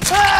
Ah!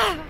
Ah!